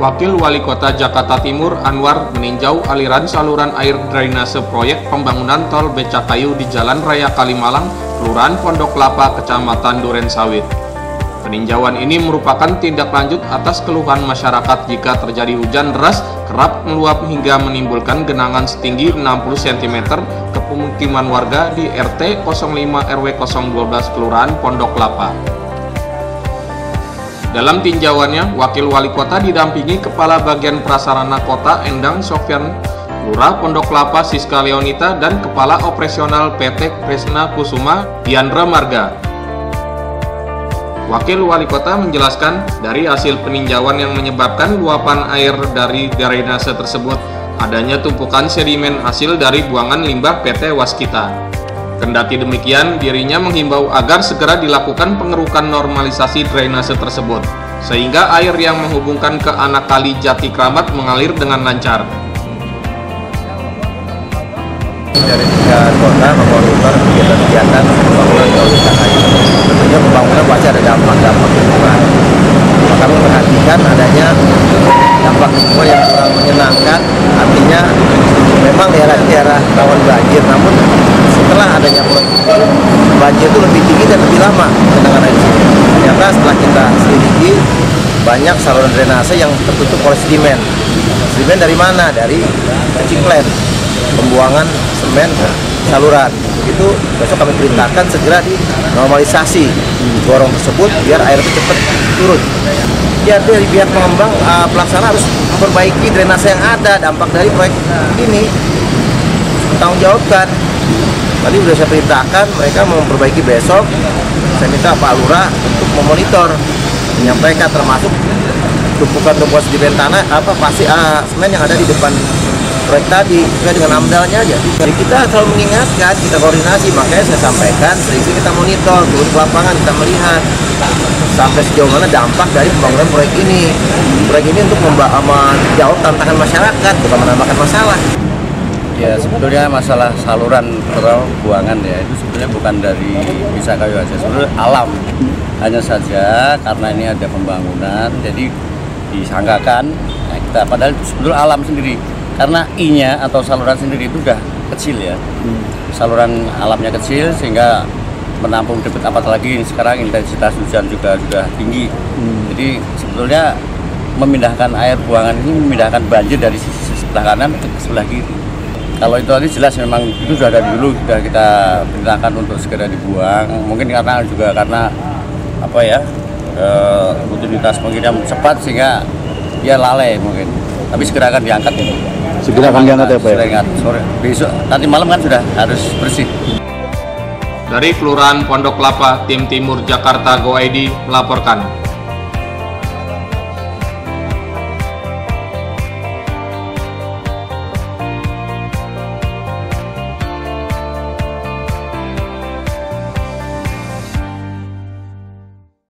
Wakil Wali Kota Jakarta Timur Anwar meninjau aliran saluran air drainase proyek pembangunan tol Becakayu di Jalan Raya Kalimalang, Kelurahan Pondok Kelapa, Kecamatan Duren Sawit. Peninjauan ini merupakan tindak lanjut atas keluhan masyarakat jika terjadi hujan deras kerap meluap hingga menimbulkan genangan setinggi 60 cm ke pemukiman warga di RT 05 RW 012 Kelurahan Pondok Kelapa. Dalam tinjauannya, Wakil Wali Kota didampingi Kepala Bagian Prasarana Kota Endang Sofyan Lurah Pondok Kelapa Siska Leonita dan Kepala Operasional PT Kresna Kusuma Diandra Marga. Wakil Wali Kota menjelaskan dari hasil peninjauan yang menyebabkan luapan air dari drainase tersebut adanya tumpukan sedimen hasil dari buangan limbah PT Waskita. Kendati demikian, dirinya menghimbau agar segera dilakukan pengerukan normalisasi drainase tersebut, sehingga air yang menghubungkan ke anak kali Jati Kramat mengalir dengan lancar. Dari tiga kota kegiatan-kegiatan pembangunan tol Cakayu. Tentunya pembangunan pasti ada dampak-dampak lingkungan. Kami perhatikan adanya dampak lingkungan yang kurang menyenangkan, artinya memang daerah-daerah rawan banjir, namun setelah adanya proyek itu banjir itu lebih tinggi dan lebih lama penanganan di sini. Ternyata setelah kita selidiki banyak saluran drainase yang tertutup oleh sedimen. Sedimen dari mana? Dari reciklen, pembuangan semen saluran. Itu besok kami perintahkan segera dinormalisasi gorong tersebut biar air itu cepat turun. Ya dari pihak pengembang uh, pelaksana harus memperbaiki drainase yang ada dampak dari proyek ini tanggung jawabkan Tadi sudah saya perintahkan mereka memperbaiki besok. Saya minta Pak Lurah untuk memonitor, menyampaikan termasuk tumpukan-tumpukan sedimen tanah apa pasti ah, semen yang ada di depan proyek tadi sesuai dengan amdalnya aja. Jadi kita selalu mengingatkan, kita koordinasi, makanya saya sampaikan sering-sering kita monitor, turun ke lapangan, kita melihat sampai sejauh mana dampak dari pembangunan proyek ini. Proyek ini untuk menjawab tantangan masyarakat, bukan menambahkan masalah. Ya sebetulnya masalah saluran atau buangan ya itu sebetulnya bukan dari bisa kayu aja, sebetulnya alam. Hanya saja karena ini ada pembangunan, jadi disangkakan nah kita padahal sebetulnya alam sendiri. Karena I-nya atau saluran sendiri itu udah kecil ya. Saluran alamnya kecil sehingga menampung debit apalagi sekarang intensitas hujan juga sudah tinggi. Jadi sebetulnya memindahkan air buangan ini memindahkan banjir dari sisi sebelah kanan ke sebelah kiri kalau itu tadi jelas memang itu sudah dari dulu sudah kita perintahkan untuk segera dibuang. Mungkin karena juga karena apa ya e, rutinitas pengirian cepat sehingga dia lalai mungkin. Tapi segera akan diangkat itu segera akan diangkat ya Pak ya? sore besok nanti malam kan sudah harus bersih. Dari Kelurahan Pondok Kelapa, Tim Timur Jakarta Go ID melaporkan.